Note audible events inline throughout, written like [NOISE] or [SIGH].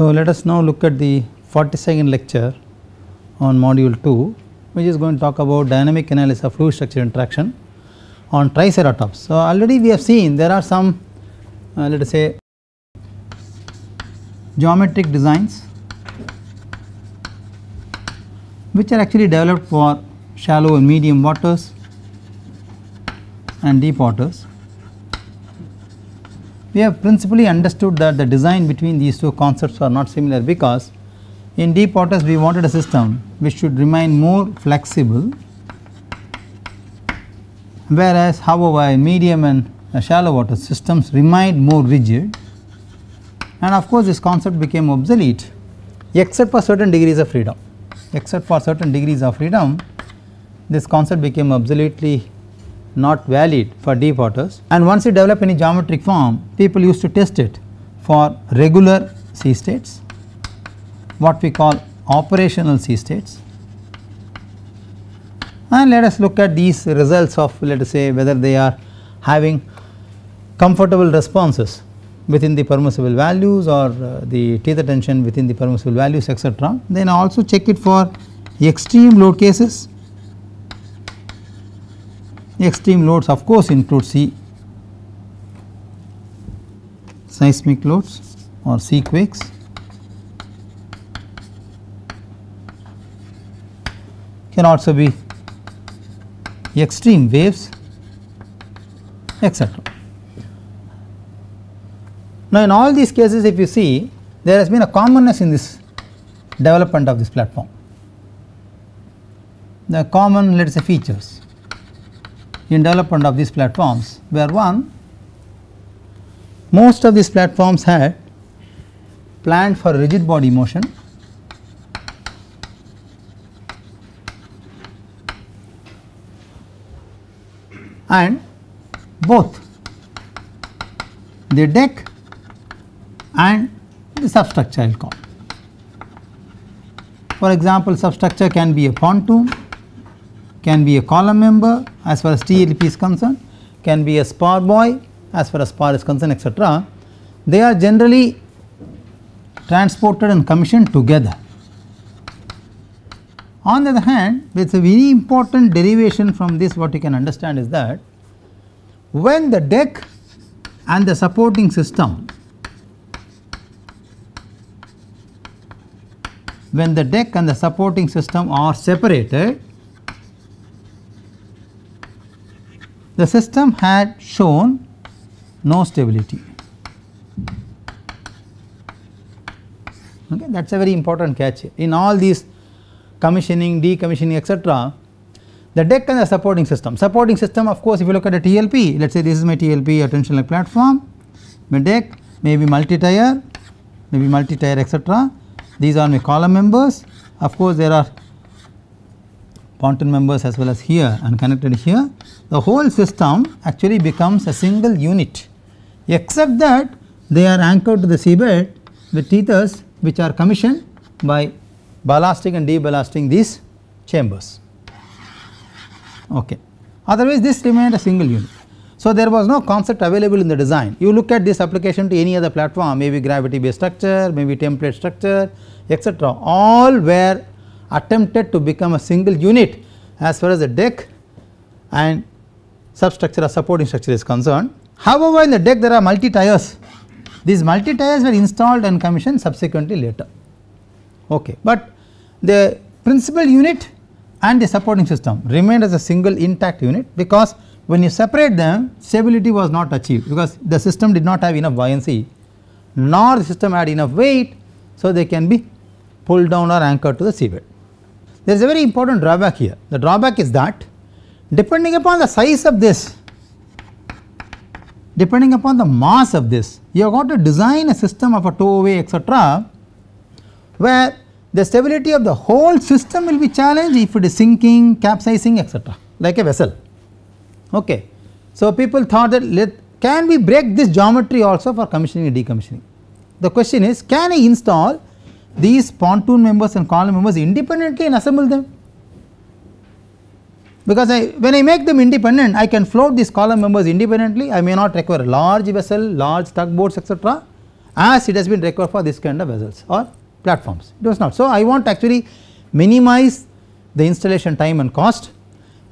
So, let us now look at the 42nd lecture on module 2 which is going to talk about dynamic analysis of fluid structure interaction on triceratops. So, already we have seen there are some uh, let us say geometric designs which are actually developed for shallow and medium waters and deep waters. We have principally understood that the design between these two concepts are not similar because in deep waters we wanted a system which should remain more flexible whereas however in medium and shallow water systems remained more rigid. And of course this concept became obsolete except for certain degrees of freedom. Except for certain degrees of freedom this concept became obsoletely not valid for deep waters. And once you develop any geometric form people used to test it for regular sea states what we call operational sea states. And let us look at these results of let us say whether they are having comfortable responses within the permissible values or uh, the tether tension within the permissible values etc. Then also check it for extreme load cases extreme loads of course include sea seismic loads or sea quakes can also be extreme waves etc. Now, in all these cases if you see there has been a commonness in this development of this platform. The common let us say features in development of these platforms where one most of these platforms had planned for rigid body motion and both the deck and the substructure I will call. For example, substructure can be a pontoon, can be a column member as far as TLP is concerned, can be a spar buoy as far as spar is concerned etc. They are generally transported and commissioned together. On the other hand, there is a very important derivation from this what you can understand is that when the deck and the supporting system when the deck and the supporting system are separated the system had shown no stability. Okay that is a very important catch. In all these commissioning decommissioning etc the deck and the supporting system. Supporting system of course if you look at a TLP let us say this is my TLP attention like platform my deck may be multi tier maybe multi tier etc these are my column members. Of course there are pontoon members as well as here and connected here the whole system actually becomes a single unit except that they are anchored to the seabed with tethers which are commissioned by ballasting and deballasting these chambers. Okay. Otherwise this remained a single unit. So, there was no concept available in the design. You look at this application to any other platform maybe gravity based structure maybe template structure etc all were attempted to become a single unit as far as the deck and substructure or supporting structure is concerned. However, in the deck there are multi tiers these multi tiers were installed and commissioned subsequently later okay but the principal unit and the supporting system remained as a single intact unit because when you separate them stability was not achieved because the system did not have enough buoyancy nor the system had enough weight so they can be pulled down or anchored to the seabed. There is a very important drawback here the drawback is that depending upon the size of this depending upon the mass of this you have got to design a system of a towaway etc where the stability of the whole system will be challenged if it is sinking, capsizing etc like a vessel. Okay. So, people thought that let can we break this geometry also for commissioning and decommissioning. The question is can I install these pontoon members and column members independently and assemble them because I when I make them independent I can float these column members independently I may not require large vessel, large tugboats etc as it has been required for this kind of vessels or platforms it was not. So, I want to actually minimize the installation time and cost,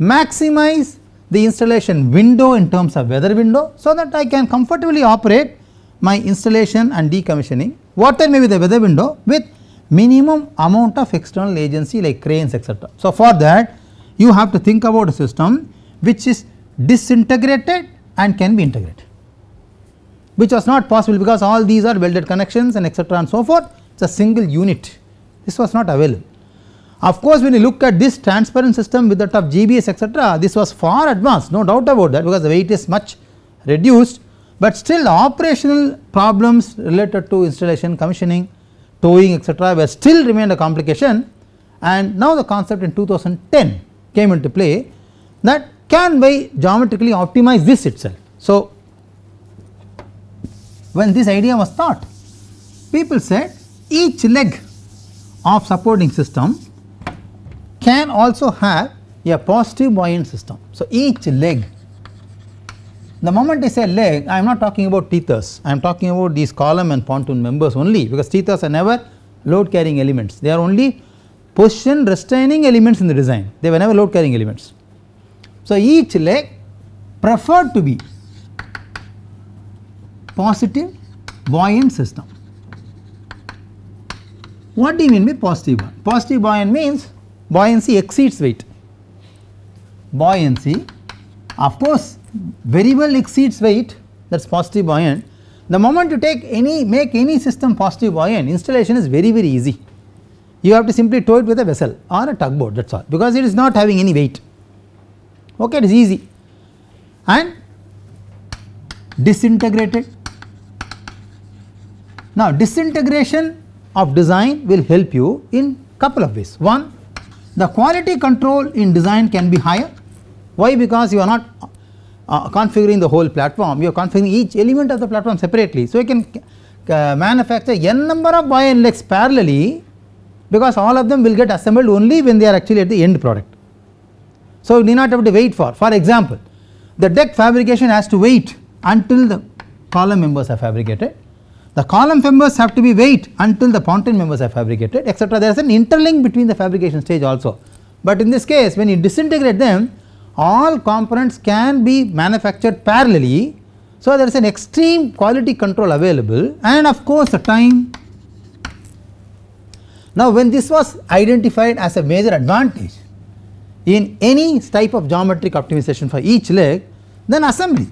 maximize the installation window in terms of weather window. So, that I can comfortably operate my installation and decommissioning whatever may be the weather window with minimum amount of external agency like cranes etc. So, for that you have to think about a system which is disintegrated and can be integrated which was not possible because all these are welded connections and etc and so forth. It is a single unit. This was not available. Of course, when you look at this transparent system with that of GBS etc this was far advanced no doubt about that because the weight is much reduced, but still operational problems related to installation commissioning towing etc were still remained a complication. And now the concept in 2010 came into play that can by geometrically optimize this itself. So, when this idea was thought people said each leg of supporting system can also have a positive buoyant system. So, each leg the moment I say leg I am not talking about tethers I am talking about these column and pontoon members only because tethers are never load carrying elements they are only position restraining elements in the design they were never load carrying elements. So, each leg preferred to be positive buoyant system. What do you mean by positive buoyant? Positive buoyant means buoyancy exceeds weight. Buoyancy of course very well exceeds weight that is positive buoyant. The moment you take any make any system positive buoyant installation is very very easy. You have to simply tow it with a vessel or a tugboat that is all because it is not having any weight okay it is easy and disintegrated. Now disintegration of design will help you in couple of ways. One the quality control in design can be higher why because you are not uh, configuring the whole platform you are configuring each element of the platform separately. So, you can uh, manufacture n number of buoyant legs parallelly because all of them will get assembled only when they are actually at the end product. So, you need not have to wait for for example the deck fabrication has to wait until the column members are fabricated the column members have to be wait until the pontoon members are fabricated etc there is an interlink between the fabrication stage also but in this case when you disintegrate them all components can be manufactured parallelly. So, there is an extreme quality control available and of course, the time. Now, when this was identified as a major advantage in any type of geometric optimization for each leg then assembly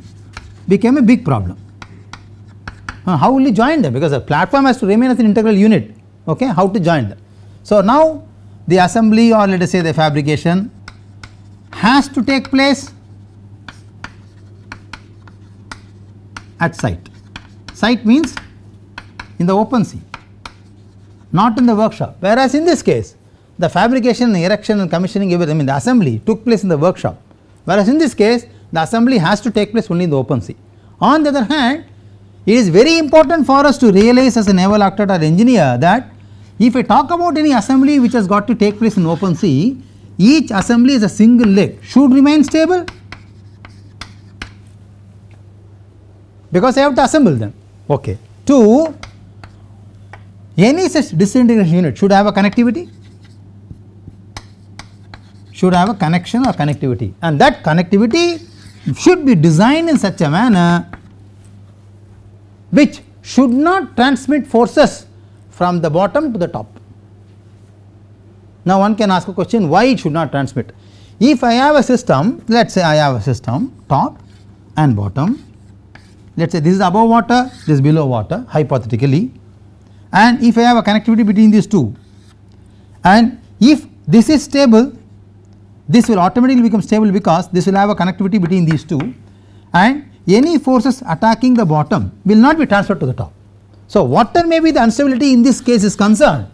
became a big problem. Uh, how will you join them because the platform has to remain as an integral unit okay how to join them. So, now the assembly or let us say the fabrication has to take place at site. Site means in the open sea not in the workshop. Whereas in this case the fabrication erection and commissioning, I mean the assembly took place in the workshop. Whereas in this case the assembly has to take place only in the open sea. On the other hand it is very important for us to realize as a naval architect or engineer that if I talk about any assembly which has got to take place in open sea each assembly is a single leg. Should remain stable? Because I have to assemble them. Okay. 2 any such disintegration unit should have a connectivity? Should have a connection or connectivity. And that connectivity should be designed in such a manner which should not transmit forces from the bottom to the top. Now, one can ask a question why it should not transmit. If I have a system, let us say I have a system top and bottom, let us say this is above water, this is below water hypothetically and if I have a connectivity between these two and if this is stable, this will automatically become stable because this will have a connectivity between these two and any forces attacking the bottom will not be transferred to the top. So, whatever may be the instability in this case is concerned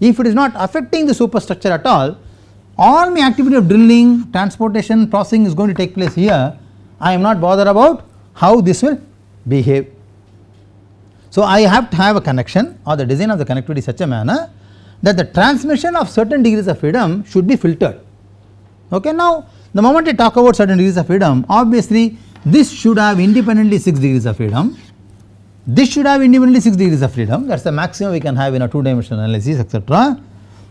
if it is not affecting the superstructure at all, all my activity of drilling, transportation, processing is going to take place here. I am not bothered about how this will behave. So, I have to have a connection or the design of the connectivity such a manner that the transmission of certain degrees of freedom should be filtered. Okay. Now, the moment I talk about certain degrees of freedom obviously this should have independently 6 degrees of freedom this should have independently 6 degrees of freedom that is the maximum we can have in a 2 dimensional analysis etc.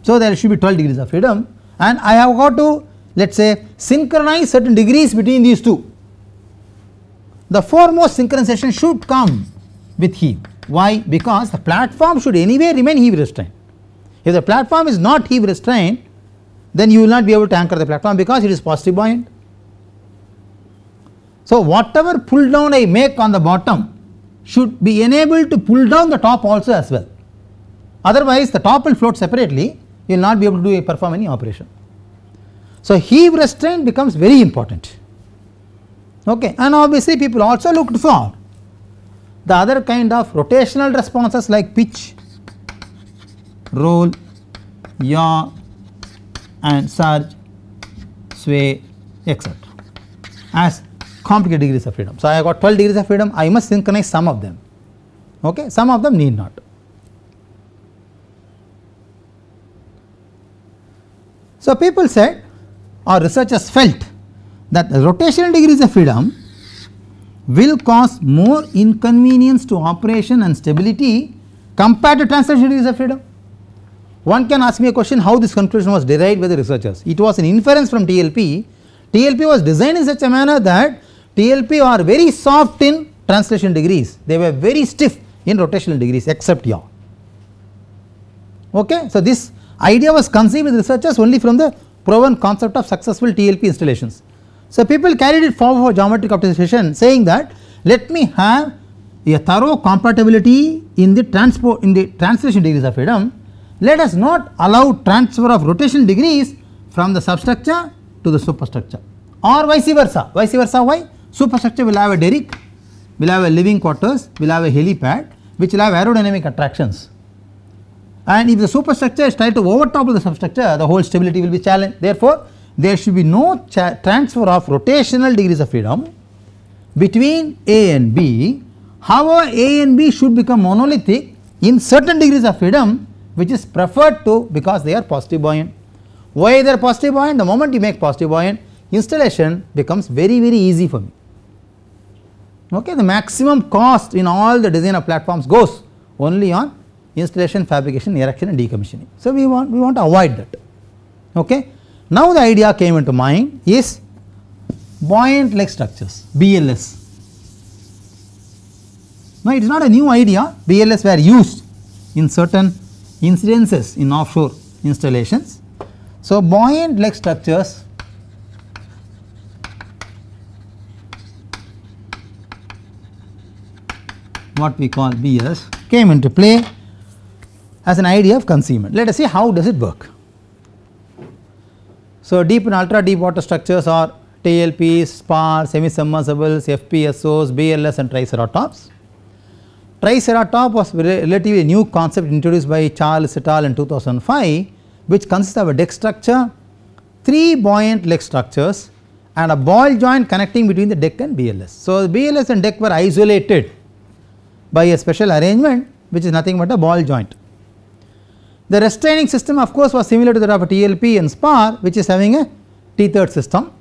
So, there should be 12 degrees of freedom and I have got to let us say synchronize certain degrees between these two. The foremost synchronization should come with heave. Why? Because the platform should anyway remain heave restrained. If the platform is not heave restrained, then you will not be able to anchor the platform because it is positive buoyant. So, whatever pull down I make on the bottom should be enabled to pull down the top also as well. Otherwise, the top will float separately, you will not be able to do perform any operation. So, heave restraint becomes very important. Okay. And obviously, people also looked for the other kind of rotational responses like pitch, roll, yaw and surge, sway etc. as complicated degrees of freedom. So, I have got 12 degrees of freedom I must synchronize some of them okay some of them need not. So, people said or researchers felt that the rotational degrees of freedom will cause more inconvenience to operation and stability compared to translation degrees of freedom. One can ask me a question how this conclusion was derived by the researchers. It was an inference from TLP. TLP was designed in such a manner that TLP are very soft in translation degrees, they were very stiff in rotational degrees except yaw. Okay. So, this idea was conceived with researchers only from the proven concept of successful TLP installations. So, people carried it forward for geometric optimization saying that let me have a thorough compatibility in the transport in the translation degrees of freedom. Let us not allow transfer of rotation degrees from the substructure to the superstructure or vice versa. Vice versa why? Superstructure will have a derrick, will have a living quarters, will have a helipad which will have aerodynamic attractions. And if the superstructure is tried to overtop the substructure, the whole stability will be challenged. Therefore, there should be no transfer of rotational degrees of freedom between A and B. However, A and B should become monolithic in certain degrees of freedom which is preferred to because they are positive buoyant. Why they are positive buoyant? The moment you make positive buoyant installation becomes very very easy for me. Okay, the maximum cost in all the design of platforms goes only on installation, fabrication, erection and decommissioning. So, we want we want to avoid that. Okay. Now, the idea came into mind is buoyant leg structures BLS. Now, it is not a new idea BLS were used in certain incidences in offshore installations. So, buoyant leg structures what we call BLS came into play as an idea of concealment. Let us see how does it work. So, deep and ultra deep water structures are TLPs, spars, semi-submersibles, FPSOs, BLS and triceratops. Triceratop was relatively new concept introduced by Charles et al in 2005 which consists of a deck structure, 3 buoyant leg structures and a ball joint connecting between the deck and BLS. So, BLS and deck were isolated by a special arrangement which is nothing but a ball joint. The restraining system of course was similar to that of a TLP and spar which is having a T-third system.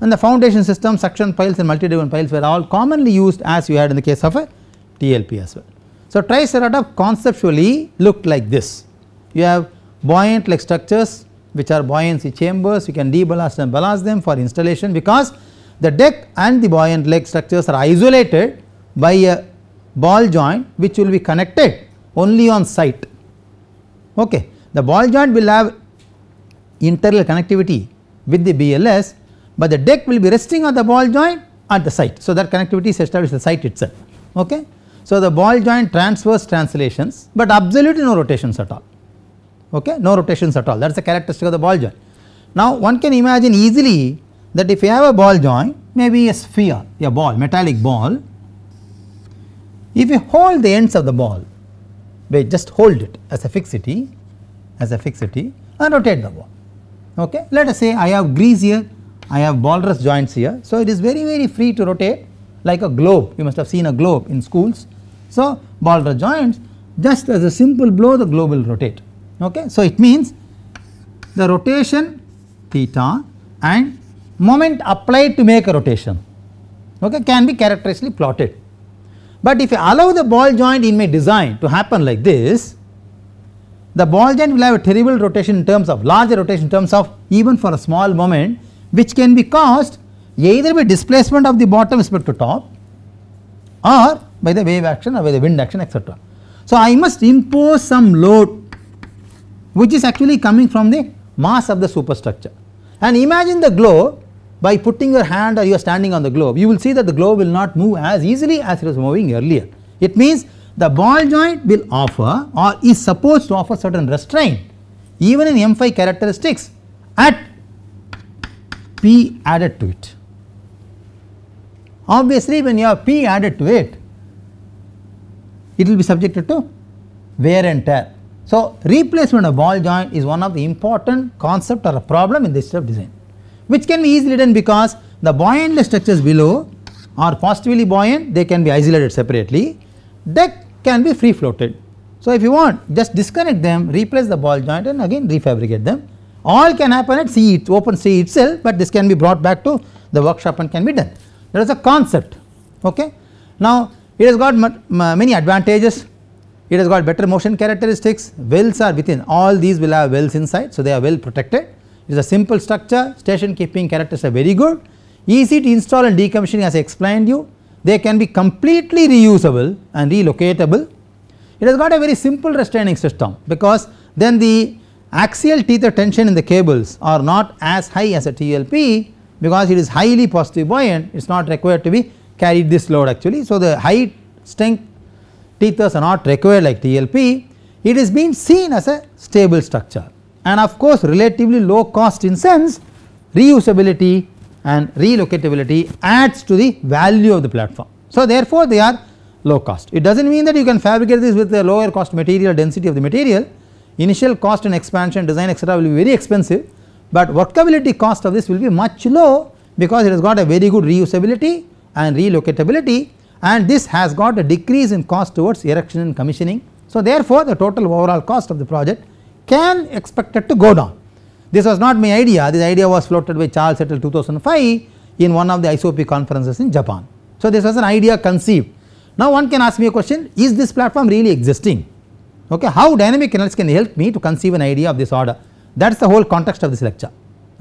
And the foundation system suction piles and multi-driven piles were all commonly used as you had in the case of a TLP as well. So, triceratops conceptually looked like this. You have buoyant leg structures which are buoyancy chambers. You can deballast and ballast them for installation because the deck and the buoyant leg structures are isolated by a ball joint which will be connected only on site Okay. The ball joint will have internal connectivity with the BLS, but the deck will be resting on the ball joint at the site. So, that connectivity is established at the site itself. Okay. So, the ball joint transverse translations, but absolutely no rotations at all. Okay. No rotations at all that is the characteristic of the ball joint. Now, one can imagine easily that if you have a ball joint maybe a sphere a ball metallic ball if you hold the ends of the ball wait just hold it as a fixity as a fixity and rotate the ball. Okay. Let us say I have grease here, I have rest joints here. So, it is very very free to rotate like a globe you must have seen a globe in schools. So, rest joints just as a simple blow the globe will rotate. Okay. So, it means the rotation theta and moment applied to make a rotation okay, can be characteristically plotted. But if you allow the ball joint in my design to happen like this, the ball joint will have a terrible rotation in terms of larger rotation in terms of even for a small moment which can be caused either by displacement of the bottom respect to top or by the wave action or by the wind action etc. So, I must impose some load which is actually coming from the mass of the superstructure and imagine the globe by putting your hand or you are standing on the globe you will see that the globe will not move as easily as it was moving earlier. It means the ball joint will offer or is supposed to offer certain restraint even in M5 characteristics at P added to it. Obviously, when you have P added to it, it will be subjected to wear and tear. So, replacement of ball joint is one of the important concept or a problem in this type of design which can be easily done because the buoyant leg structures below are positively buoyant they can be isolated separately deck can be free floated. So, if you want just disconnect them replace the ball joint and again refabricate them. All can happen at sea open sea itself, but this can be brought back to the workshop and can be done. That is a concept ok. Now it has got many advantages. It has got better motion characteristics. Wells are within all these will have wells inside so they are well protected it is a simple structure station keeping characters are very good. Easy to install and decommissioning as I explained you. They can be completely reusable and relocatable. It has got a very simple restraining system because then the axial tether tension in the cables are not as high as a TLP because it is highly positive buoyant. It is not required to be carried this load actually. So, the high strength tethers are not required like TLP it is being seen as a stable structure and of course relatively low cost in sense reusability and relocatability adds to the value of the platform. So, therefore, they are low cost it does not mean that you can fabricate this with a lower cost material density of the material initial cost and expansion design etc will be very expensive but workability cost of this will be much low because it has got a very good reusability and relocatability and this has got a decrease in cost towards erection and commissioning. So, therefore, the total overall cost of the project can expected to go down. This was not my idea this idea was floated by Charles et al 2005 in one of the ISOPE conferences in Japan. So, this was an idea conceived. Now, one can ask me a question is this platform really existing okay how dynamic analysis can help me to conceive an idea of this order that is the whole context of this lecture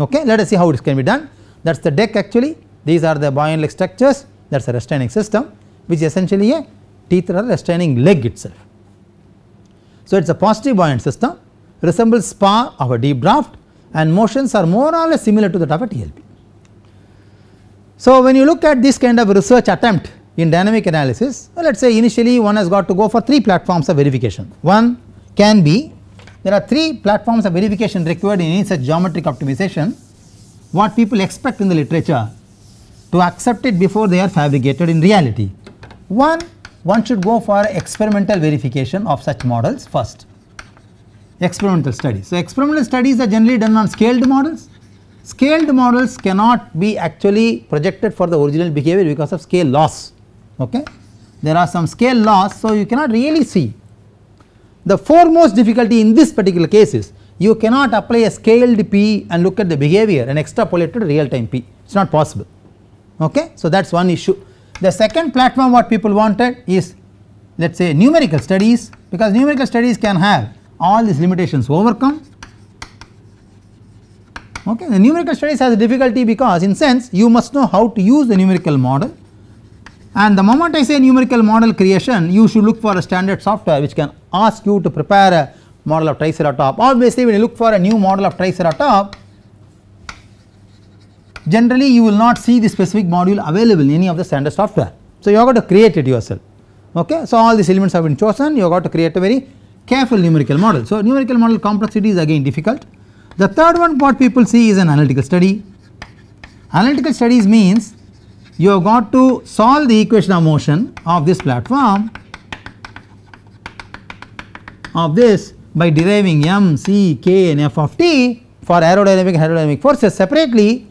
okay let us see how it can be done that is the deck actually these are the buoyant leg structures that is a restraining system which is essentially a teeth or restraining leg itself. So, it is a positive buoyant system resembles spar of a deep draft and motions are more or less similar to that of a TLP. So, when you look at this kind of research attempt in dynamic analysis well, let us say initially one has got to go for 3 platforms of verification. One can be there are 3 platforms of verification required in any such geometric optimization what people expect in the literature to accept it before they are fabricated in reality. One, one should go for experimental verification of such models first, experimental studies. So, experimental studies are generally done on scaled models. Scaled models cannot be actually projected for the original behavior because of scale loss. Okay. There are some scale loss, so you cannot really see. The foremost difficulty in this particular case is you cannot apply a scaled P and look at the behavior and extrapolate to real time P, it is not possible okay. So, that is one issue. The second platform what people wanted is let us say numerical studies because numerical studies can have all these limitations overcome okay. The numerical studies has a difficulty because in sense you must know how to use the numerical model and the moment I say numerical model creation you should look for a standard software which can ask you to prepare a model of triceratop. Obviously when you look for a new model of triceratop generally you will not see the specific module available in any of the standard software. So, you have got to create it yourself okay. So, all these elements have been chosen you have got to create a very careful numerical model. So, numerical model complexity is again difficult. The third one what people see is an analytical study. Analytical studies means you have got to solve the equation of motion of this platform of this by deriving m, c, k and f of t for aerodynamic and hydrodynamic forces separately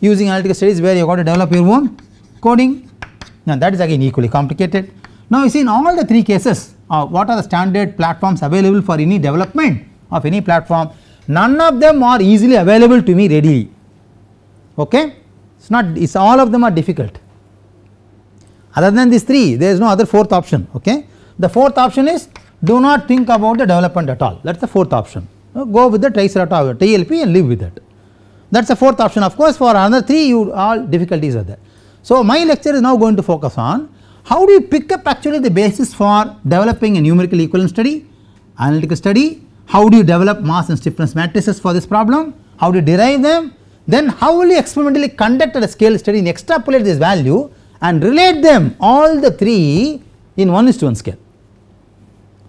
using analytical studies where you got to develop your own coding now that is again equally complicated. Now you see in all the three cases uh, what are the standard platforms available for any development of any platform? None of them are easily available to me readily. Okay? It is not it is all of them are difficult. other than these 3 there is no other fourth option. Okay. The fourth option is do not think about the development at all. That is the fourth option. Uh, go with the triceratops TLP and live with it. That is the fourth option. Of course for another 3 you all difficulties are there. So, my lecture is now going to focus on how do you pick up actually the basis for developing a numerical equivalence study, analytical study, how do you develop mass and stiffness matrices for this problem, how do you derive them, then how will you experimentally conduct a scale study and extrapolate this value and relate them all the 3 in 1 is to 1 scale.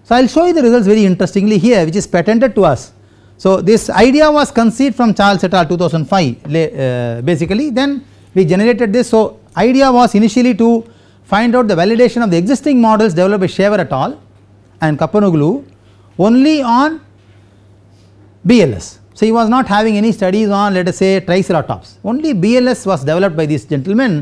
So, I will show you the results very interestingly here which is patented to us. So, this idea was conceived from Charles et al 2005 uh, basically then we generated this. So, idea was initially to find out the validation of the existing models developed by Shaver et al and Capanoglu only on BLS. So, he was not having any studies on let us say triceratops only BLS was developed by these gentlemen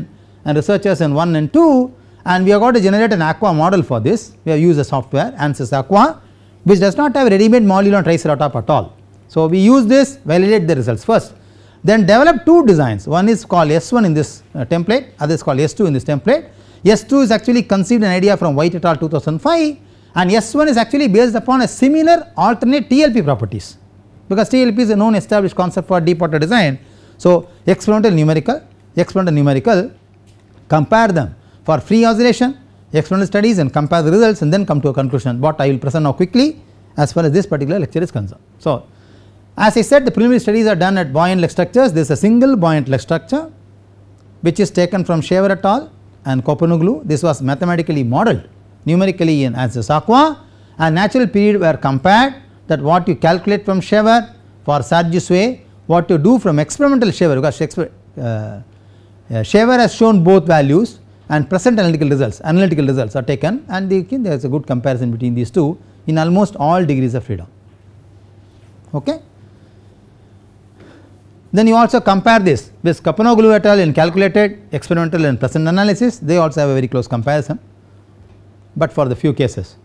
and researchers in 1 and 2 and we have got to generate an AQWA model for this we have used a software ANSYS AQWA which does not have ready made module on triceratops at all. So, we use this validate the results first then develop two designs one is called S1 in this uh, template other is called S2 in this template. S2 is actually conceived an idea from White et al 2005 and S1 is actually based upon a similar alternate TLP properties because TLP is a known established concept for deep water design. So, experimental numerical, experimental numerical compare them for free oscillation, experimental studies and compare the results and then come to a conclusion what I will present now quickly as far as this particular lecture is concerned. So, as I said the preliminary studies are done at buoyant leg structures this is a single buoyant leg structure which is taken from Shaver et al and Capanoglu this was mathematically modeled numerically in ANSYS AQWA and natural period were compared that what you calculate from Shaver for Sargisue what you do from experimental Shaver because uh, uh, Shaver has shown both values and present analytical results analytical results are taken and there is a good comparison between these two in almost all degrees of freedom okay. Then you also compare this with Capanoglu et al in calculated experimental and present analysis they also have a very close comparison but for the few cases.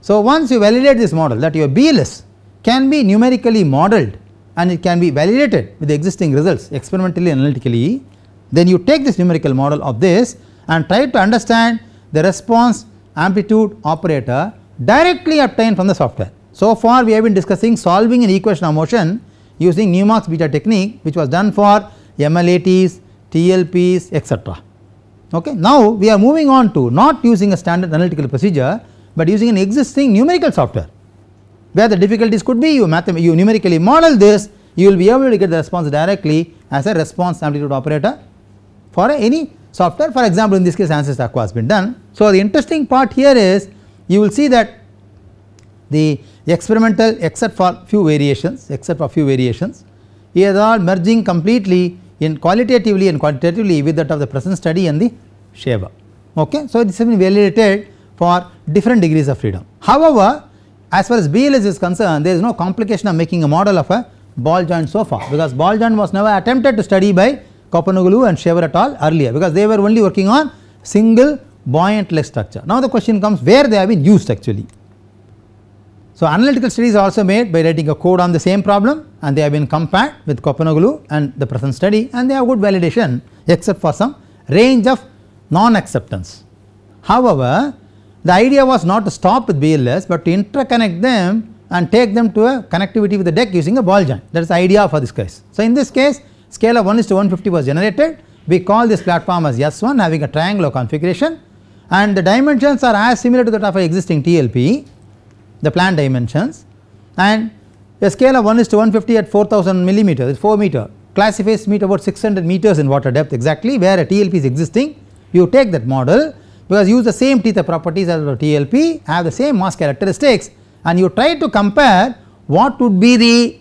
So, once you validate this model that your BLS can be numerically modeled and it can be validated with the existing results experimentally analytically then you take this numerical model of this and try to understand the response amplitude operator directly obtained from the software. So far we have been discussing solving an equation of motion using Newmark's beta technique which was done for MLATs, TLPs etc. Okay. Now we are moving on to not using a standard analytical procedure but using an existing numerical software where the difficulties could be you, you numerically model this you will be able to get the response directly as a response amplitude operator for any software for example in this case ANSYS AQWA has been done. So the interesting part here is you will see that the experimental except for few variations except for few variations is all merging completely in qualitatively and quantitatively with that of the present study and the Shaver. Okay. So, this has been validated for different degrees of freedom. However, as far as BLS is concerned there is no complication of making a model of a ball joint so far because ball joint was never attempted to study by Capanoglu and Shaver et al earlier because they were only working on single buoyant leg structure. Now the question comes where they have been used actually. So, analytical studies are also made by writing a code on the same problem and they have been compared with Capanoglu and the present study and they have good validation except for some range of non acceptance. However, the idea was not to stop with BLS but to interconnect them and take them to a connectivity with the deck using a ball joint that is the idea for this case. So, in this case scale of 1 is to 150 was generated we call this platform as S1 having a triangular configuration and the dimensions are as similar to that of an existing TLP the plan dimensions and a scale of 1 is to 150 at 4000 millimeters 4 meter classifies meet about 600 meters in water depth exactly where a TLP is existing you take that model because use the same tether properties as the TLP have the same mass characteristics and you try to compare what would be the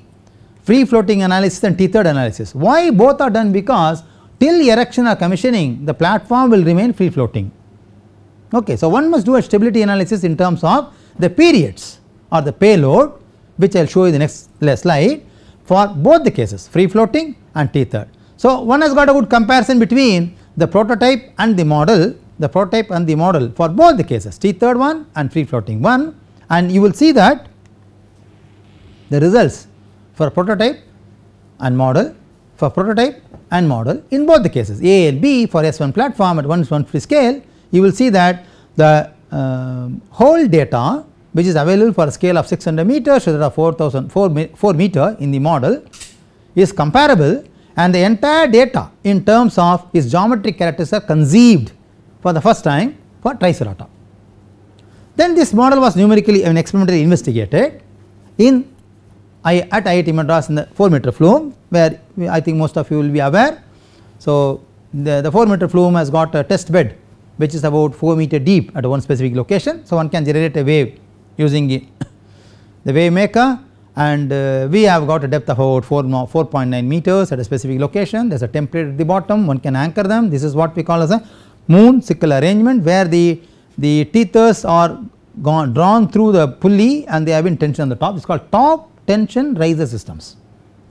free floating analysis and tethered analysis. Why both are done because till erection or commissioning the platform will remain free floating. Okay, so one must do a stability analysis in terms of the periods or the payload which I will show you the next slide for both the cases free floating and tethered. So, one has got a good comparison between the prototype and the model the prototype and the model for both the cases tethered one and free floating one and you will see that the results for prototype and model for prototype and model in both the cases A and B for S1 platform at 1 1 free scale you will see that the uh, whole data which is available for a scale of 600 meters so that of 4000 4, 4 meter in the model is comparable and the entire data in terms of its geometric characters are conceived for the first time for Triceratop. Then this model was numerically and experimentally investigated in I, at IIT Madras in the 4 meter flume where I think most of you will be aware. So, the, the 4 meter flume has got a test bed which is about 4 meter deep at one specific location. So, one can generate a wave using [LAUGHS] the wave maker and uh, we have got a depth of about 4 4.9 meters at a specific location. There is a template at the bottom. One can anchor them. This is what we call as a moon sickle arrangement where the the tethers are gone drawn through the pulley and they have been tensioned on the top. It is called top tension riser systems.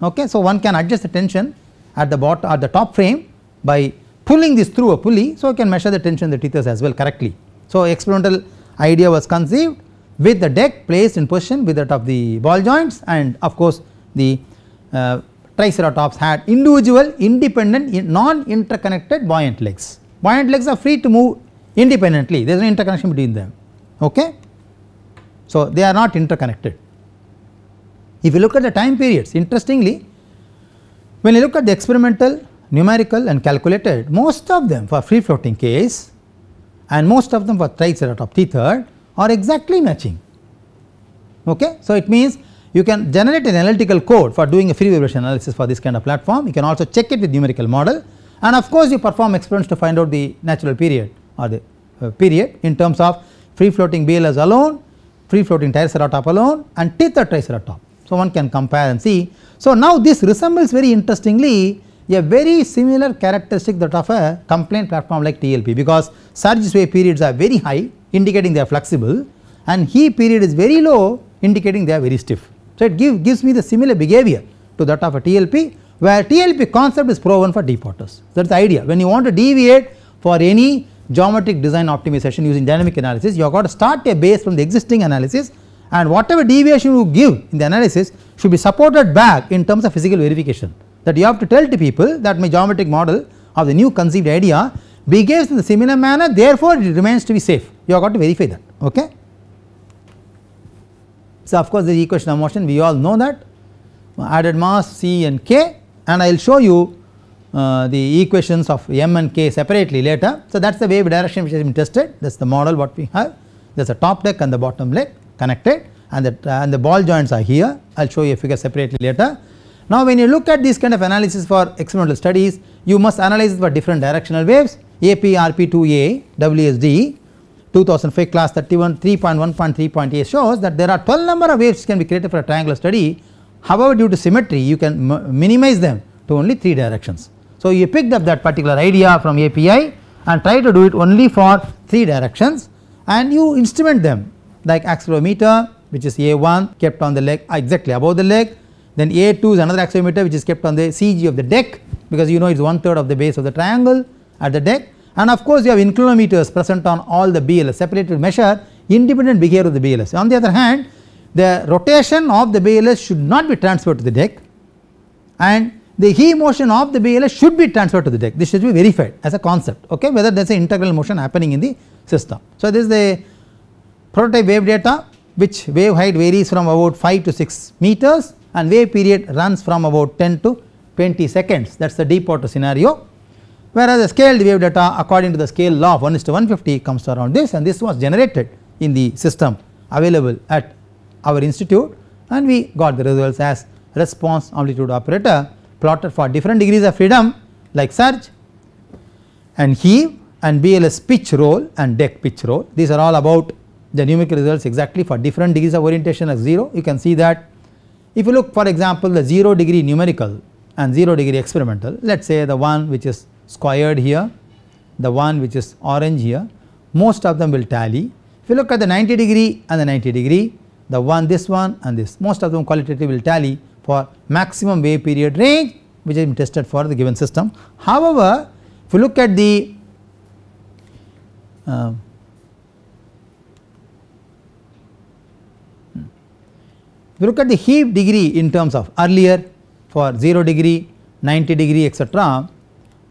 Okay so one can adjust the tension at the bottom at the top frame by pulling this through a pulley so you can measure the tension in the tethers as well correctly. So experimental idea was conceived with the deck placed in position with that of the ball joints and of course the uh, triceratops had individual independent non interconnected buoyant legs. Buoyant legs are free to move independently there is no interconnection between them okay. So they are not interconnected. If you look at the time periods interestingly when you look at the experimental numerical and calculated most of them for free floating case and most of them for triceratops tethered are exactly matching. Okay. So, it means you can generate an analytical code for doing a free vibration analysis for this kind of platform you can also check it with numerical model and of course you perform experiments to find out the natural period or the uh, period in terms of free floating BLS alone, free floating triceratop alone and tether triceratop. So, one can compare and see. So, now this resembles very interestingly a very similar characteristic that of a compliant platform like TLP because surge wave periods are very high indicating they are flexible and heave period is very low indicating they are very stiff. So, it give, gives me the similar behavior to that of a TLP where TLP concept is proven for deep waters that is the idea. When you want to deviate for any geometric design optimization using dynamic analysis you have got to start a base from the existing analysis and whatever deviation you give in the analysis should be supported back in terms of physical verification. That you have to tell to people that my geometric model of the new conceived idea behaves in the similar manner therefore it remains to be safe. You have got to verify that okay. So of course the equation of motion. We all know that. Added mass c and k and I will show you uh, the equations of m and k separately later. So that is the wave direction which has been tested. That is the model what we have. There is a top deck and the bottom leg connected and the, uh, and the ball joints are here. I will show you a figure separately later. Now when you look at this kind of analysis for experimental studies you must analyze for different directional waves API RP2A WSD 2005 class 31 3.1.3.8 shows that there are 12 number of waves can be created for a triangular study. However due to symmetry you can minimize them to only 3 directions. So you picked up that particular idea from API and try to do it only for 3 directions and you instrument them like accelerometer which is A1 kept on the leg ah, exactly above the leg. Then A2 is another accelerometer which is kept on the CG of the deck because you know it is one third of the base of the triangle at the deck. And of course you have inclinometers present on all the BLS separated measure independent behavior of the BLS. On the other hand the rotation of the BLS should not be transferred to the deck and the heave motion of the BLS should be transferred to the deck. This should be verified as a concept okay? Whether there is an integral motion happening in the system. So this is the prototype wave data which wave height varies from about 5 to 6 meters and wave period runs from about 10 to 20 seconds. That is the deep water scenario whereas the scaled wave data according to the scale law of 1 is to 150 comes to around this and this was generated in the system available at our institute and we got the results as response amplitude operator plotted for different degrees of freedom like surge and heave and BLS pitch roll and deck pitch roll these are all about the numerical results exactly for different degrees of orientation as 0 you can see that if you look for example the 0 degree numerical and 0 degree experimental let us say the one which is squared here the one which is orange here most of them will tally. If you look at the 90 degree and the 90 degree the one this one and this most of them qualitative will tally for maximum wave period range which has been tested for the given system. However, if you look at the uh, If you look at the heave degree in terms of earlier for 0 degree, 90 degree etc.,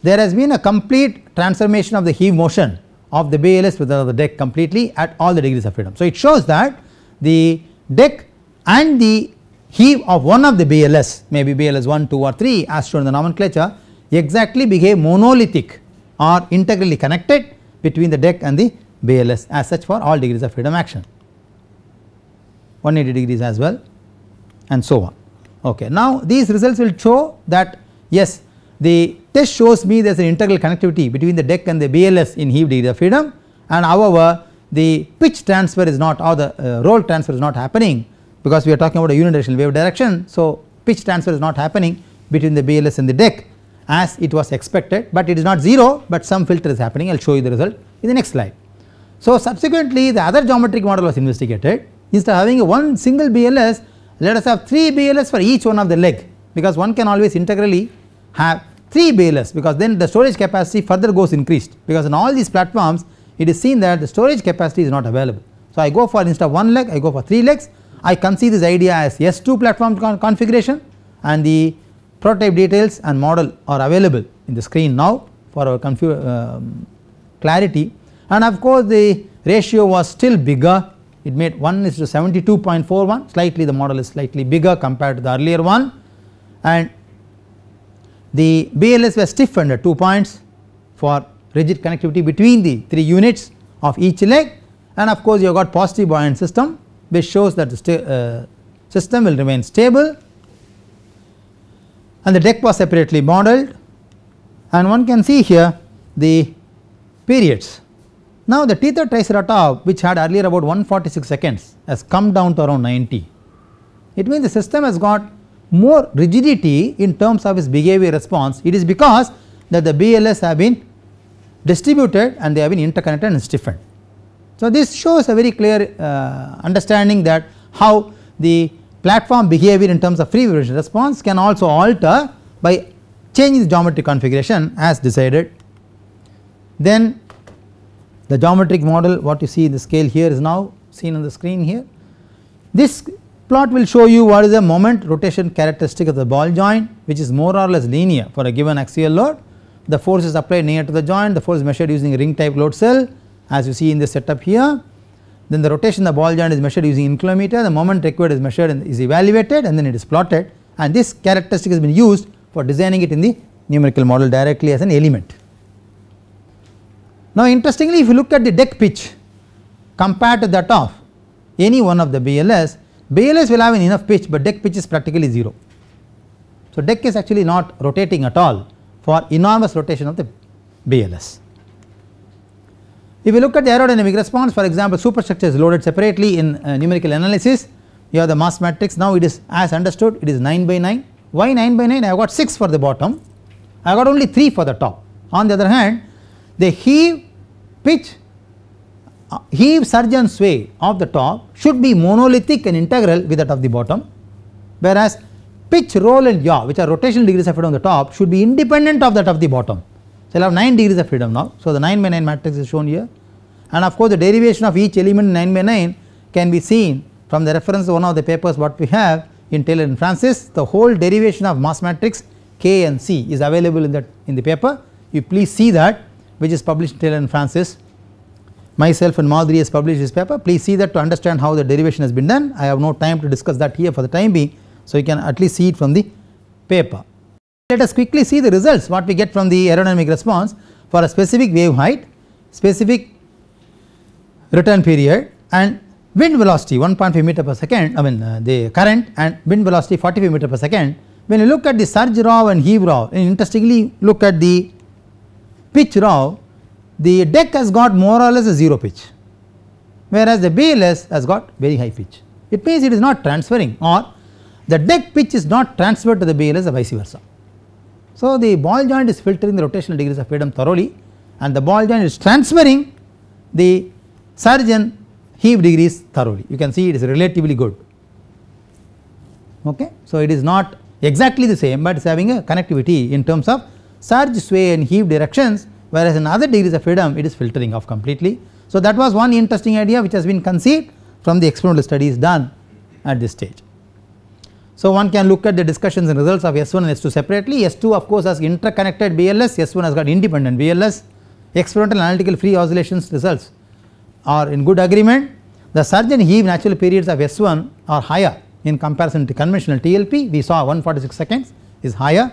there has been a complete transformation of the heave motion of the BLS with the deck completely at all the degrees of freedom. So, it shows that the deck and the heave of one of the BLS maybe BLS 1, 2 or 3 as shown in the nomenclature exactly behave monolithic or integrally connected between the deck and the BLS as such for all degrees of freedom action 180 degrees as well and so on. Okay. Now, these results will show that yes the test shows me there is an integral connectivity between the deck and the BLS in heave degree of freedom and however the pitch transfer is not or the uh, roll transfer is not happening because we are talking about a unidirectional wave direction. So, pitch transfer is not happening between the BLS and the deck as it was expected, but it is not 0, but some filter is happening I will show you the result in the next slide. So, subsequently the other geometric model was investigated instead of having a one single BLS let us have 3 BLS for each one of the leg because one can always integrally have 3 BLS because then the storage capacity further goes increased. Because in all these platforms it is seen that the storage capacity is not available. So, I go for instead of one leg I go for 3 legs I conceive this idea as S2 platform con configuration and the prototype details and model are available in the screen now for our um, clarity. And of course the ratio was still bigger. It made 1 is to 72.41 slightly the model is slightly bigger compared to the earlier one. And the BLS was stiffened at 2 points for rigid connectivity between the 3 units of each leg and of course you have got positive buoyant system which shows that the uh, system will remain stable and the deck was separately modeled and one can see here the periods. Now the tethered triceratop which had earlier about 146 seconds has come down to around 90. It means the system has got more rigidity in terms of its behavior response it is because that the BLS have been distributed and they have been interconnected and stiffened. So this shows a very clear uh, understanding that how the platform behavior in terms of free vibration response can also alter by changing the geometric configuration as decided. Then the geometric model what you see in the scale here is now seen on the screen here. This plot will show you what is the moment rotation characteristic of the ball joint which is more or less linear for a given axial load. The force is applied near to the joint, the force is measured using ring type load cell as you see in this setup here then the rotation of the ball joint is measured using inclinometer the moment required is measured and is evaluated and then it is plotted and this characteristic has been used for designing it in the numerical model directly as an element. Now interestingly if you look at the deck pitch compared to that of any one of the BLS, BLS will have enough pitch but deck pitch is practically 0. So deck is actually not rotating at all for enormous rotation of the BLS. If you look at the aerodynamic response for example superstructure is loaded separately in uh, numerical analysis. You have the mass matrix. Now it is as understood. It is 9 by 9 why 9 by 9 I have got 6 for the bottom. I have got only 3 for the top. On the other hand the heave pitch heave surge and sway of the top should be monolithic and integral with that of the bottom. Whereas pitch roll and yaw which are rotational degrees of freedom on the top should be independent of that of the bottom. So, I will have 9 degrees of freedom now. So, the 9 by 9 matrix is shown here. And of course, the derivation of each element 9 by 9 can be seen from the reference one of the papers what we have in Taylor and Francis. The whole derivation of mass matrix K and C is available in that in the paper. You please see that which is published in Taylor and Francis myself and Madhuri has published this paper please see that to understand how the derivation has been done I have no time to discuss that here for the time being so you can at least see it from the paper. Let us quickly see the results what we get from the aerodynamic response for a specific wave height, specific return period and wind velocity 1.5 meter per second I mean uh, the current and wind velocity 45 meter per second. When you look at the surge RAO and heave RAO and interestingly look at the pitch RAO the deck has got more or less a 0 pitch whereas the BLS has got very high pitch. It means it is not transferring or the deck pitch is not transferred to the BLS or vice versa. So, the ball joint is filtering the rotational degrees of freedom thoroughly and the ball joint is transferring the surge and heave degrees thoroughly you can see it is relatively good okay. So, it is not exactly the same but it is having a connectivity in terms of surge sway and heave directions whereas in other degrees of freedom it is filtering off completely. So, that was one interesting idea which has been conceived from the experimental studies done at this stage. So, one can look at the discussions and results of S1 and S2 separately. S2 of course has interconnected BLS, S1 has got independent BLS. experimental analytical free oscillations results are in good agreement the surge and heave natural periods of S1 are higher in comparison to conventional TLP we saw 146 seconds is higher.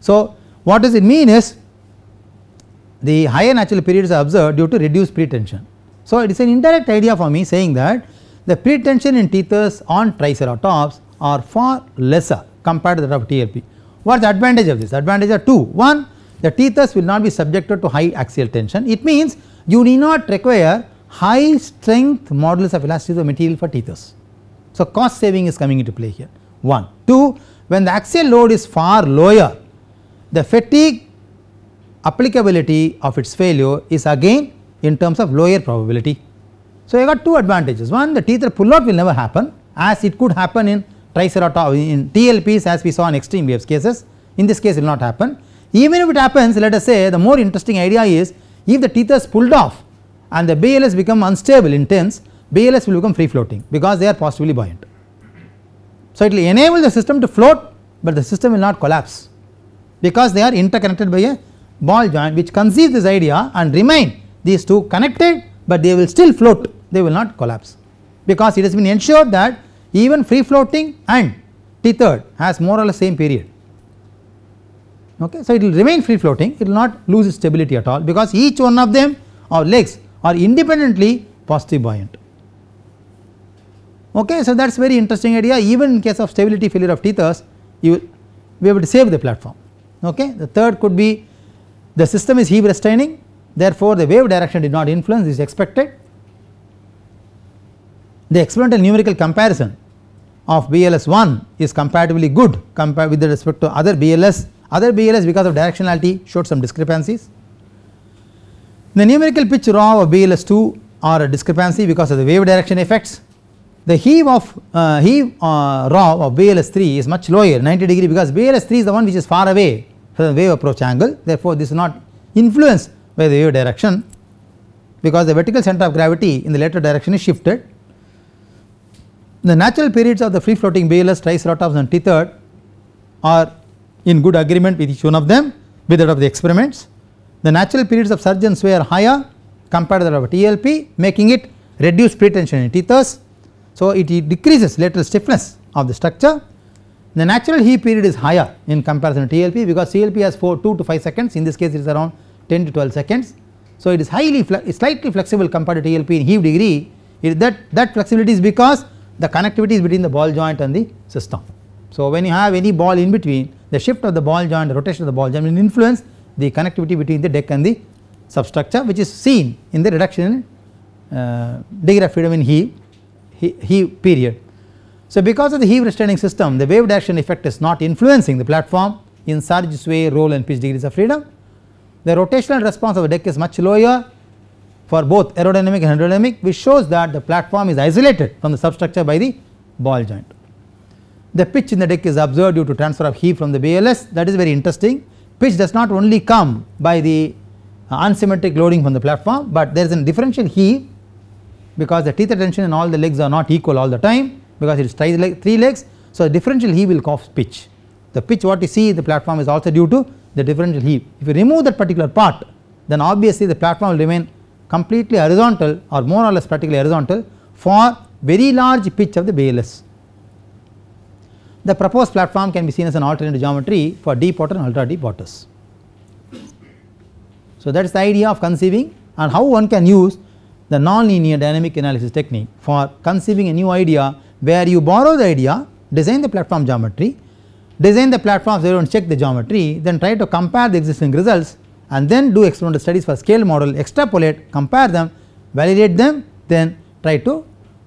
So, what does it mean is the higher natural periods are observed due to reduced pretension. So, it is an indirect idea for me saying that the pretension in tethers on triceratops are far lesser compared to that of TLP. What is the advantage of this? Advantage are two. One, the tethers will not be subjected to high axial tension. It means you need not require high strength modulus of elasticity of material for tethers. So, cost saving is coming into play here 1. 2 when the axial load is far lower the fatigue applicability of its failure is again in terms of lower probability. So, I got two advantages one the tether pull out will never happen as it could happen in triceratops uh, in TLPs as we saw in extreme waves cases in this case it will not happen. Even if it happens let us say the more interesting idea is if the tethers pulled off and the BLS become unstable in BLS will become free floating because they are positively buoyant. So, it will enable the system to float, but the system will not collapse because they are interconnected by a ball joint which conceives this idea and remain these two connected, but they will still float they will not collapse because it has been ensured that even free floating and tethered has more or less same period. Okay. So, it will remain free floating it will not lose its stability at all because each one of them or legs are independently positive buoyant. Okay, so that is very interesting idea even in case of stability failure of tethers you will be able to save the platform. Okay. The third could be the system is heave restraining therefore, the wave direction did not influence is expected. The experimental numerical comparison of BLS 1 is comparatively good compared with respect to other BLS other BLS because of directionality showed some discrepancies. The numerical pitch RAO of BLS 2 are a discrepancy because of the wave direction effects the heave of uh, heave uh, RAO of BLS 3 is much lower 90 degree because BLS 3 is the one which is far away the wave approach angle therefore, this is not influenced by the wave direction because the vertical center of gravity in the lateral direction is shifted. The natural periods of the free floating BLS triceratops and tethered are in good agreement with each one of them with that of the experiments. The natural periods of surge and sway are higher compared to that of TLP making it reduce pretension in tethers so, it, it decreases lateral stiffness of the structure. The natural heave period is higher in comparison to TLP because TLP has 4 2 to 5 seconds in this case it is around 10 to 12 seconds. So, it is highly slightly flexible compared to TLP in heave degree it that that flexibility is because the connectivity is between the ball joint and the system. So, when you have any ball in between the shift of the ball joint the rotation of the ball joint will influence the connectivity between the deck and the substructure which is seen in the reduction in uh, degree of freedom in heave heave period. So, because of the heave restraining system the wave direction effect is not influencing the platform in surge, sway, roll and pitch degrees of freedom. The rotational response of the deck is much lower for both aerodynamic and hydrodynamic which shows that the platform is isolated from the substructure by the ball joint. The pitch in the deck is observed due to transfer of heave from the BLS that is very interesting. Pitch does not only come by the uh, unsymmetric loading from the platform, but there is a differential heave because the tether tension in all the legs are not equal all the time because it is three legs. So, differential heave will cause pitch. The pitch what you see in the platform is also due to the differential heave. If you remove that particular part then obviously the platform will remain completely horizontal or more or less practically horizontal for very large pitch of the BLS. The proposed platform can be seen as an alternate geometry for deep water and ultra deep waters. So, that is the idea of conceiving and how one can use the nonlinear dynamic analysis technique for conceiving a new idea where you borrow the idea design the platform geometry design the platform so you don't check the geometry then try to compare the existing results and then do experimental studies for scale model extrapolate compare them validate them then try to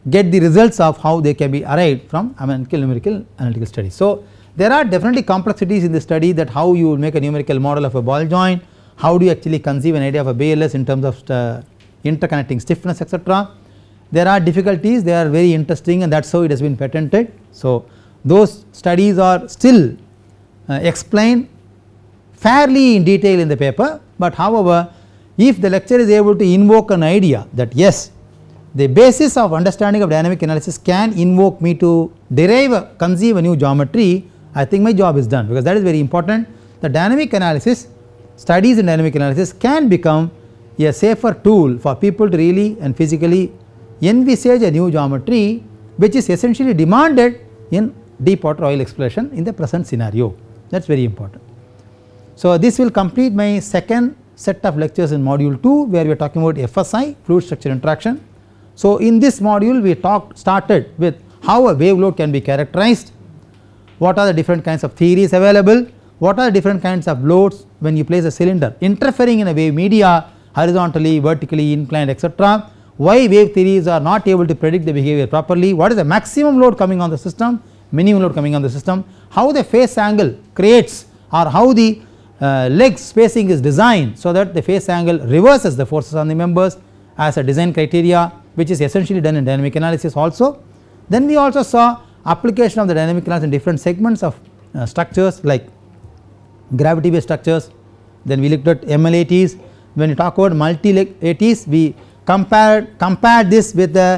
get the results of how they can be arrived from analytical numerical analytical studies. So, there are definitely complexities in the study that how you make a numerical model of a ball joint, how do you actually conceive an idea of a BLS in terms of uh, interconnecting stiffness etc. There are difficulties they are very interesting and that is how it has been patented. So, those studies are still uh, explained fairly in detail in the paper, but however if the lecturer is able to invoke an idea that yes the basis of understanding of dynamic analysis can invoke me to derive a, conceive a new geometry I think my job is done because that is very important the dynamic analysis studies in dynamic analysis can become a safer tool for people to really and physically envisage a new geometry which is essentially demanded in deep water oil exploration in the present scenario that is very important. So, this will complete my second set of lectures in module 2 where we are talking about FSI fluid structure interaction. So, in this module we talked started with how a wave load can be characterized, what are the different kinds of theories available, what are the different kinds of loads when you place a cylinder interfering in a wave media horizontally, vertically, inclined etc. Why wave theories are not able to predict the behavior properly, what is the maximum load coming on the system, minimum load coming on the system, how the face angle creates or how the uh, leg spacing is designed so that the face angle reverses the forces on the members as a design criteria which is essentially done in dynamic analysis also. Then we also saw application of the dynamic analysis in different segments of uh, structures like gravity based structures. Then we looked at MLATs when we talk about multi leg ATs we compared compared this with the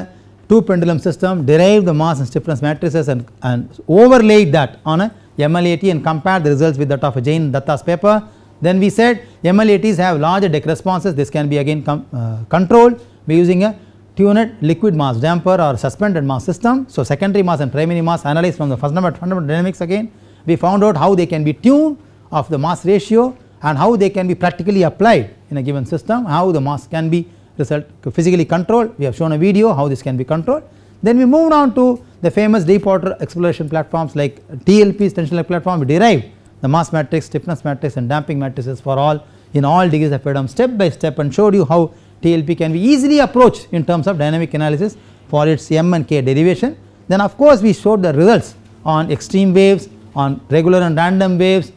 two pendulum system derive the mass and stiffness matrices and, and overlaid that on a MLAT and compare the results with that of a Jain Datta's paper. Then we said MLATs have larger deck responses this can be again uh, controlled by using a tuned liquid mass damper or suspended mass system. So, secondary mass and primary mass analyzed from the first number fundamental dynamics again we found out how they can be tuned of the mass ratio and how they can be practically applied in a given system how the mass can be result physically controlled we have shown a video how this can be controlled. Then we moved on to the famous deep water exploration platforms like TLP's tension platform we derived the mass matrix, stiffness matrix and damping matrices for all in all degrees of freedom step by step and showed you how TLP can be easily approached in terms of dynamic analysis for its M and K derivation. Then of course we showed the results on extreme waves, on regular and random waves,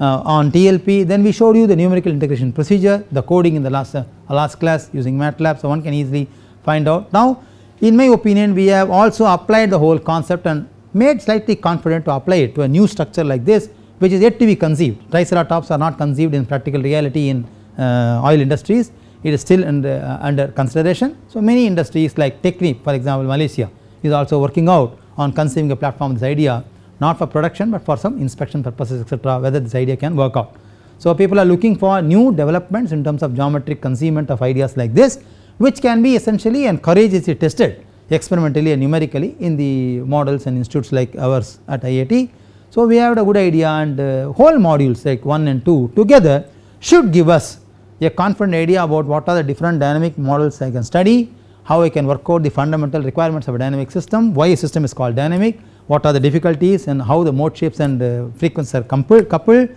uh, on TLP then we showed you the numerical integration procedure the coding in the last uh, last class using MATLAB so one can easily find out. Now in my opinion we have also applied the whole concept and made slightly confident to apply it to a new structure like this which is yet to be conceived triceratops are not conceived in practical reality in uh, oil industries it is still under, uh, under consideration. So many industries like Technip for example Malaysia is also working out on conceiving a platform this idea not for production but for some inspection purposes etc whether this idea can work out. So people are looking for new developments in terms of geometric conceivement of ideas like this which can be essentially and courageously tested experimentally and numerically in the models and institutes like ours at IIT. So we have a good idea and uh, whole modules like 1 and 2 together should give us a confident idea about what are the different dynamic models I can study, how I can work out the fundamental requirements of a dynamic system, why a system is called dynamic, what are the difficulties and how the mode shapes and uh, frequencies are coupled,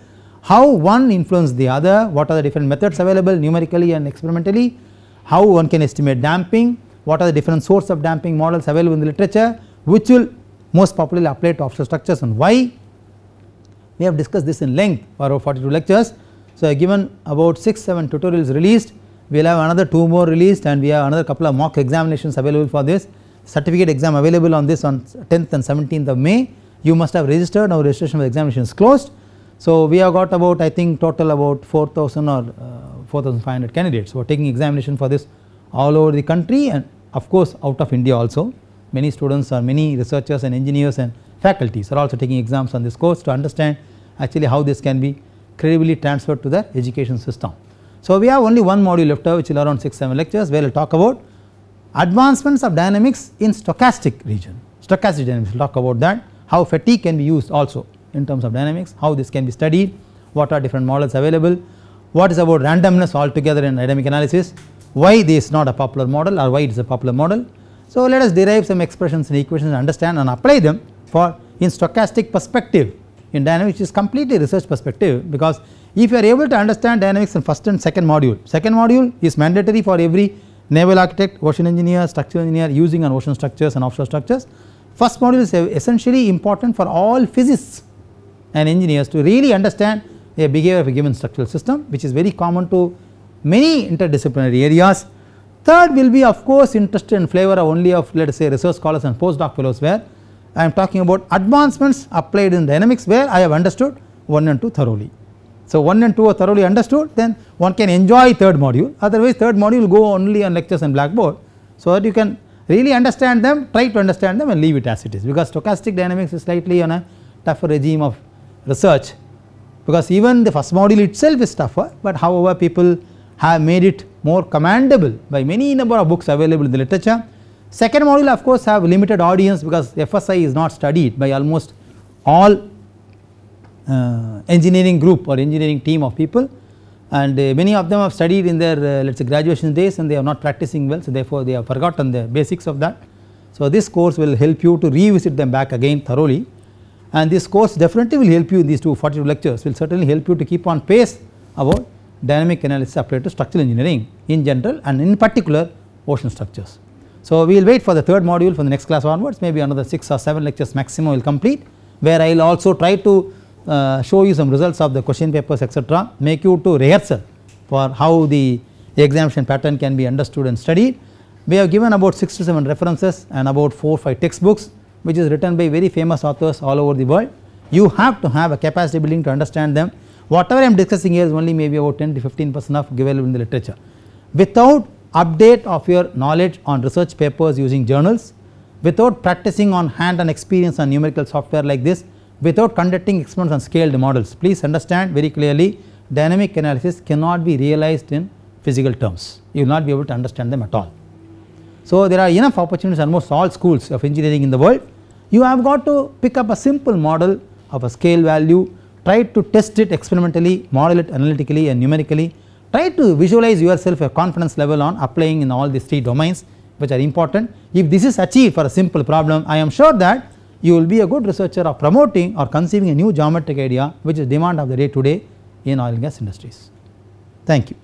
how one influence the other, what are the different methods available numerically and experimentally, how one can estimate damping, what are the different source of damping models available in the literature which will most popularly apply to offshore structures and why. We have discussed this in length for our 42 lectures. So, I have given about 6 7 tutorials released. We will have another 2 more released and we have another couple of mock examinations available for this certificate exam available on this on 10th and 17th of May you must have registered now registration for examination is closed. So, we have got about I think total about 4000 or uh, 4500 candidates who are taking examination for this all over the country and of course out of India also many students or many researchers and engineers and faculties are also taking exams on this course to understand actually how this can be credibly transferred to the education system. So, we have only one module left which is around 6 7 lectures where we will talk about advancements of dynamics in stochastic region. Stochastic dynamics we will talk about that. How fatigue can be used also in terms of dynamics how this can be studied what are different models available what is about randomness altogether in dynamic analysis why this is not a popular model or why it is a popular model. So, let us derive some expressions and equations and understand and apply them for in stochastic perspective. In dynamics is completely research perspective because if you are able to understand dynamics in first and second module, second module is mandatory for every naval architect, ocean engineer, structural engineer using on ocean structures and offshore structures. First module is essentially important for all physicists and engineers to really understand the behavior of a given structural system which is very common to many interdisciplinary areas. Third will be of course interested in flavor only of let us say research scholars and postdoc fellows where I am talking about advancements applied in dynamics where I have understood 1 and 2 thoroughly. So 1 and 2 are thoroughly understood then one can enjoy third module. Otherwise third module will go only on lectures and blackboard. So that you can really understand them try to understand them and leave it as it is. Because stochastic dynamics is slightly on a tougher regime of research. Because even the first module itself is tougher but however people have made it more commendable by many number of books available in the literature. Second module of course have limited audience because FSI is not studied by almost all engineering group or engineering team of people and uh, many of them have studied in their uh, let us say graduation days and they are not practicing well so therefore they have forgotten the basics of that. So this course will help you to revisit them back again thoroughly and this course definitely will help you in these two 42 lectures will certainly help you to keep on pace about dynamic analysis applied to structural engineering in general and in particular ocean structures. So we will wait for the third module from the next class onwards maybe another 6 or 7 lectures maximum will complete where I will also try to uh, show you some results of the question papers etc make you to rehearsal for how the examination pattern can be understood and studied. We have given about 6 to 7 references and about 4 5 textbooks which is written by very famous authors all over the world. You have to have a capacity building to understand them whatever I am discussing here is only maybe about 10 to 15 percent of available in the literature. Without update of your knowledge on research papers using journals, without practicing on hand and experience on numerical software like this, without conducting experiments on scaled models. Please understand very clearly dynamic analysis cannot be realized in physical terms, you will not be able to understand them at all. So there are enough opportunities almost all schools of engineering in the world. You have got to pick up a simple model of a scale value, try to test it experimentally, model it analytically and numerically, try to visualize yourself a confidence level on applying in all these three domains which are important. If this is achieved for a simple problem, I am sure that you will be a good researcher of promoting or conceiving a new geometric idea which is demand of the day today in oil and gas industries. Thank you.